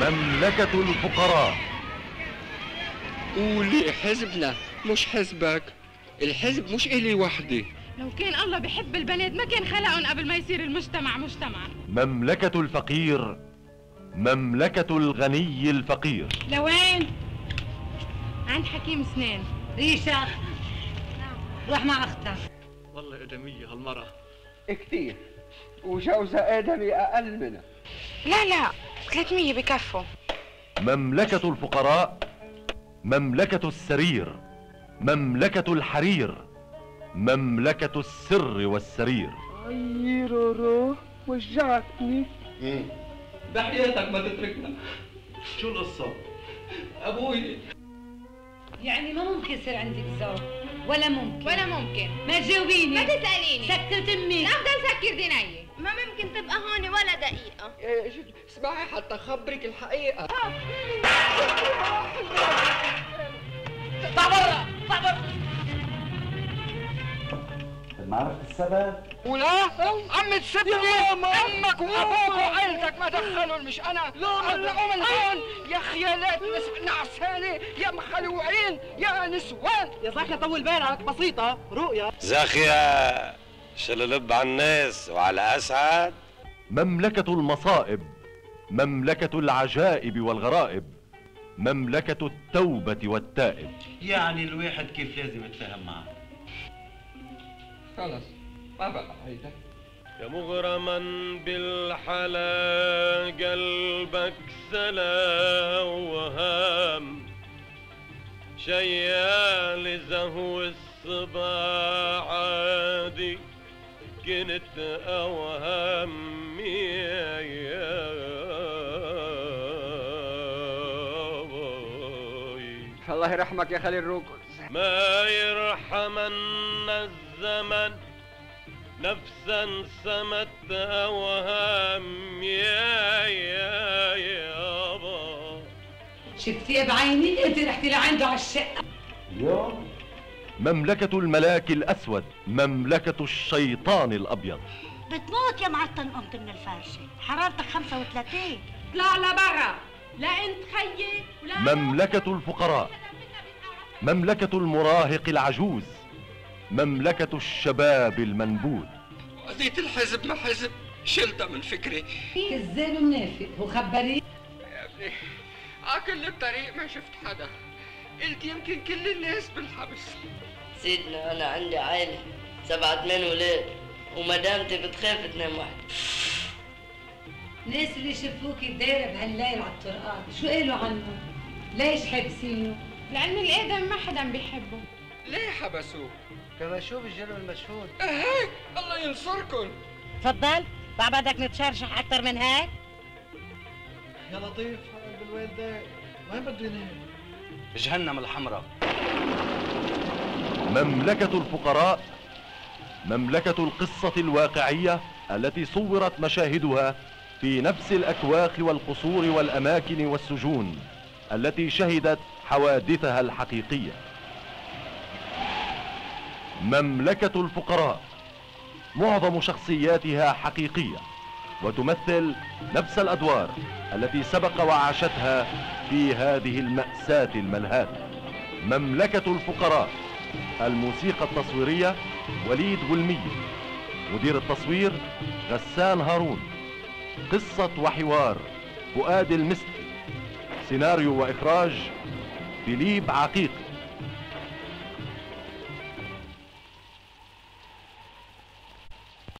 مملكة الفقراء. قولي حزبنا مش حزبك. الحزب مش إلي وحدي. لو كان الله بحب البنات ما كان خلقهم قبل ما يصير المجتمع مجتمع. مملكة الفقير مملكة الغني الفقير. لوين؟ عند حكيم سنان. ريشة. روح مع أختك. والله آدمية هالمرة. كتير وجوزها آدمي أقل منها لا لا 300 بكفوا مملكة الفقراء مملكة السرير مملكة الحرير مملكة السر والسرير. أي رورو وجعتني. بحياتك ما تتركنا. شو القصة؟ أبوي. يعني ما ممكن يصير عندك زوج. ولا ممكن. ولا ممكن. ما تجاوبيني. ما تسأليني. سكت أمك أفضل سكر ديني ما ممكن تبقى هون ولا دقيقة. إيه، شو- اسمعي حتى خبرك الحقيقة. معرفة السبب؟ ولا عم تسبني. أمك وأبوك وعيلتك ما دخلوا مش أنا. لا اطلعوا من هون يا خيالات نعسانه يا مخلوعين يا نسوان. يا صاحبي طول بالك بسيطة. رؤيا. زاخية شل لب على الناس وعلى أسعد. مملكة المصائب مملكة العجائب والغرائب مملكة التوبة والتائب. يعني الواحد كيف لازم يتفاهم معه؟ خلص ما بقى. هيدا يا مغرما بالحلا قلبك سلا وهام شيال زهو الصبا عادي كنت أوهام يا يا بوي الله يرحمك يا خليل روكس ما يرحمن الزمن نفسا سمت أوهام يا يا يابا شفتيه بعيني؟ أنت رحتي لعنده على الشقة اليوم مملكة الملاك الأسود مملكة الشيطان الأبيض. بتموت يا معطن قمت من الفرشة. حرارتك 35 اطلع لبرا لا أنت خيي ولا مملكة الفقراء مملكة المراهق العجوز مملكة الشباب المنبوذ. قضية الحزب ما حزب. شلتها من فكري. كذاب منافق وخبريه يا ابني على كل الطريق ما شفت حدا. قلت يمكن كل الناس بالحبس سيدنا أنا عندي عائلة سبعة ثمان ولاد ومدامتي بتخاف تنام وحدي الناس اللي شافوكي دايرة بهالليل على الطرقات شو قالوا عنه؟ ليش حابسينه؟ لأن الآدم ما حدا بيحبه ليه حبسوه؟ كما شوف الجلو المشهود هيك الله ينصركم تفضل بقى بدك نتشرشح أكثر من هيك؟ يا لطيف بالوالدين وين بده ينام؟ جهنم الحمراء. مملكة الفقراء مملكة القصة الواقعية التي صورت مشاهدها في نفس الأكواخ والقصور والأماكن والسجون التي شهدت حوادثها الحقيقية. مملكة الفقراء معظم شخصياتها حقيقية. وتمثل نفس الأدوار التي سبق وعاشتها في هذه المأساة الملهاة. مملكة الفقراء الموسيقى التصويرية وليد غلمية مدير التصوير غسان هارون. قصة وحوار فؤاد المسك سيناريو وإخراج فيليب عقيق.